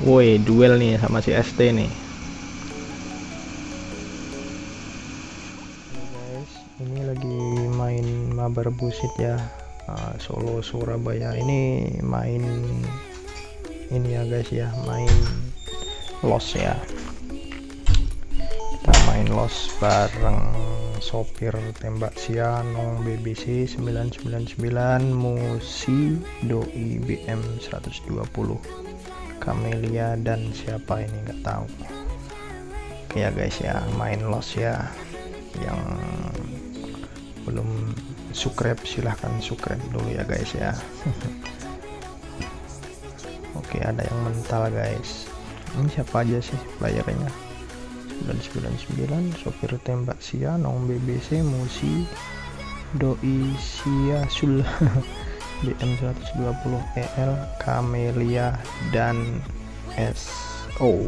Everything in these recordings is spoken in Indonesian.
woi duel nih sama si ST nih. Guys ini lagi main mabar busit ya. Uh, Solo Surabaya. Ini main ini ya guys ya main los ya. Kita main los bareng sopir tembak Sianong BBC 999 Musi Doi BM 120 Camelia dan siapa ini nggak tahu. Oke ya guys ya main los ya. Yang belum subscribe silahkan subscribe dulu ya guys ya. Oke ada yang mental guys. Ini siapa aja sih playernya? 999 sopir tembak sia nong BBC musi doi sia sul BM 120 EL Camelia dan SO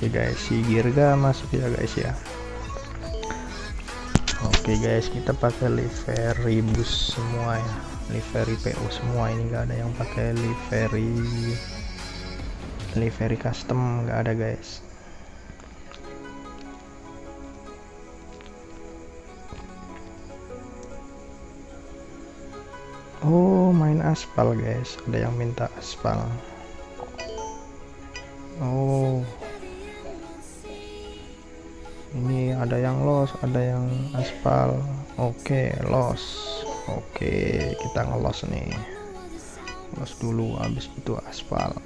oke guys si Girga masuk ya guys ya? Oke guys kita pakai livery bus semua ya. Livery PO semua ini enggak ada yang pakai livery livery custom enggak ada guys Oh main aspal guys. Ada yang minta aspal. Oh. Ini ada yang los ada yang aspal. Oke los oke kita ngelos nih. Los dulu habis itu aspal.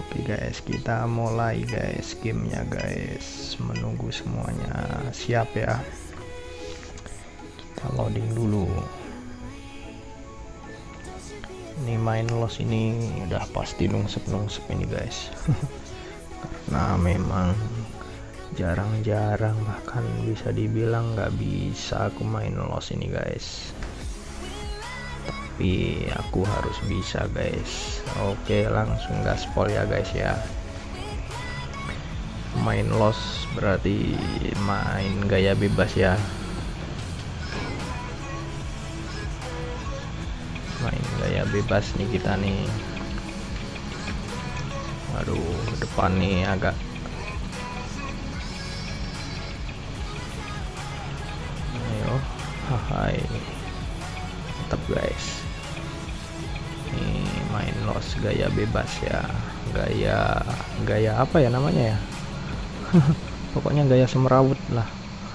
Oke guys. Kita mulai guys gamenya guys. Menunggu semuanya. Siap ya. Kita loading dulu ini main los ini udah pasti nungsep nungsep ini guys. Karena memang jarang-jarang bahkan bisa dibilang nggak bisa aku main los ini guys. Tapi aku harus bisa guys. Oke langsung gaspol ya guys ya. Main los berarti main gaya bebas ya bebas nih kita nih. Aduh depan nih agak. Hai mantap guys. Ini main los gaya bebas ya. Gaya gaya apa ya namanya ya? Pokoknya gaya semerawut lah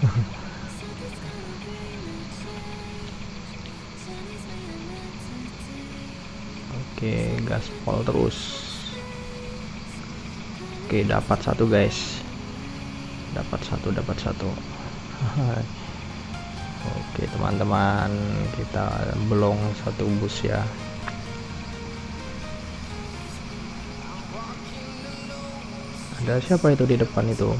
oke gaspol terus. Oke dapat satu guys. Dapat satu dapat satu. Oke teman-teman kita belum satu bus ya. Ada siapa itu di depan itu?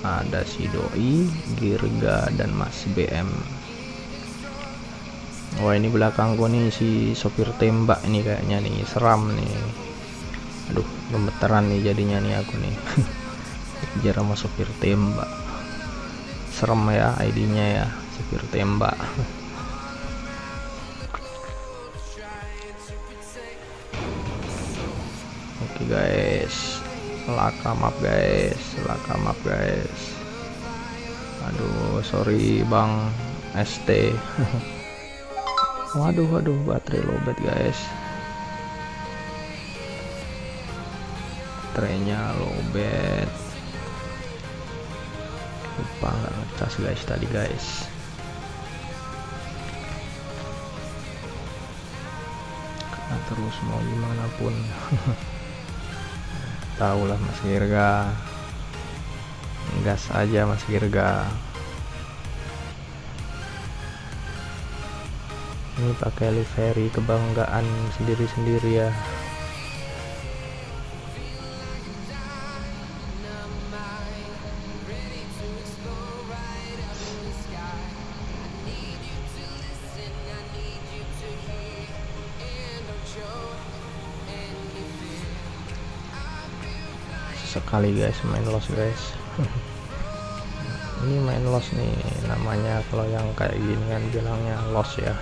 Ada si Doi Girga dan Mas BM Wah ini belakangku nih si sopir tembak ini kayaknya nih seram nih. Aduh gemeteran nih jadinya nih aku nih. Kejar sama sopir tembak. Serem ya ID nya ya supir tembak. Oke guys. Laka map guys. Laka map guys. Aduh sorry bang ST waduh waduh baterai lobet guys. Baterainya lobet lupa nggak ngecas guys tadi guys. Nah, terus mau gimana pun. Tahulah Mas Girga gas aja Mas Girga ini pakai livery kebanggaan sendiri-sendiri ya. Sekali guys main los guys. Ini main los nih namanya kalau yang kayak gini kan bilangnya los ya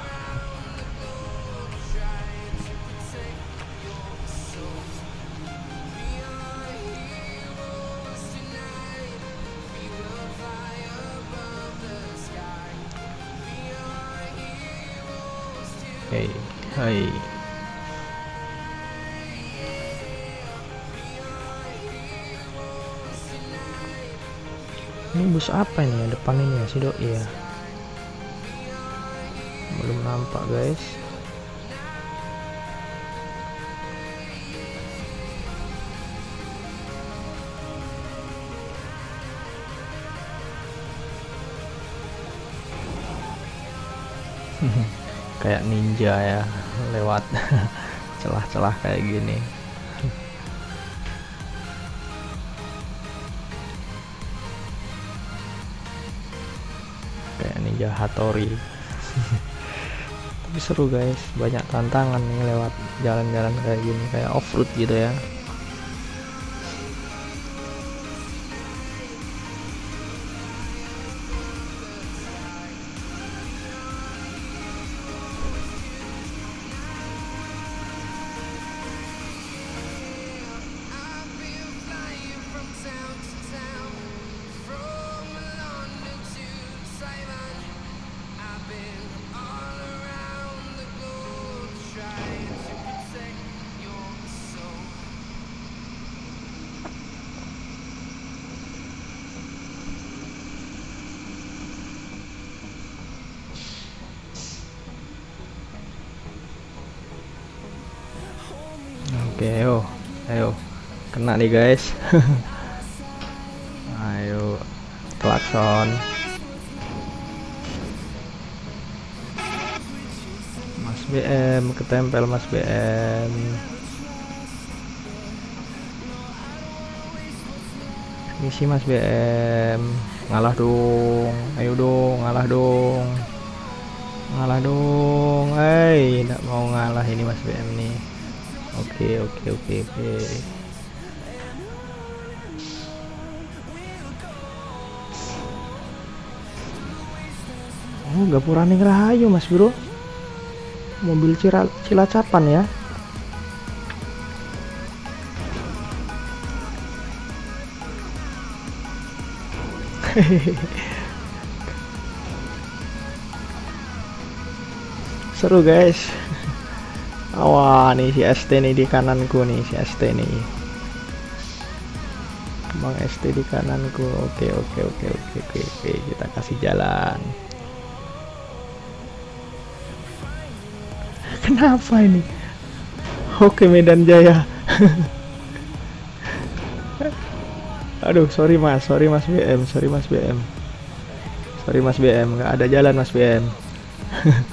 Hei, hai. Ini bus apa ini ya depan ini ya si doi ya? Belum nampak guys. kayak ninja ya lewat celah-celah kayak gini. Kayak ninja Hattori. Tapi seru guys. Banyak tantangan nih lewat jalan-jalan kayak gini kayak off-road gitu ya Kena nih, guys. ayo. Klakson. Mas BM ketempel Mas BM. Misi Mas BM. Ngalah dong. Ayo dong, ngalah dong. Ngalah dong. Hei, tidak mau ngalah ini Mas BM nih oke oke oke oke oh gapura ning rahayu mas bro. Mobil cira cilacapan ya. Seru guys. Wah nih si ST nih di kananku nih si ST nih. Bang ST di kananku. Oke oke oke oke oke oke. Kita kasih jalan Kenapa ini? Oke Medan Jaya. Aduh sorry mas. Sorry mas BM sorry mas BM sorry mas BM nggak ada jalan mas BM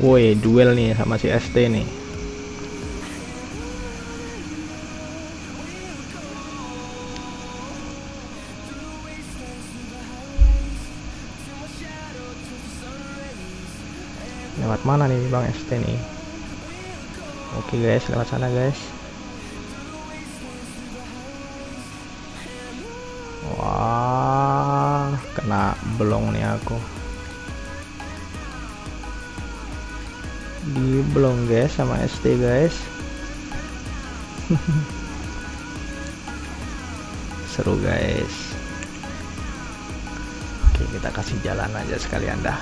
Woi, duel nih sama si ST nih. Lewat mana nih Bang ST nih? Oke guys, lewat sana guys. Wah, kena belong nih aku. di belum guys sama ST guys seru guys oke kita kasih jalan aja sekalian dah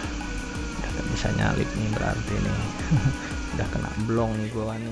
udah gak bisa nyalip nih berarti nih. Udah kena blong nih gua nih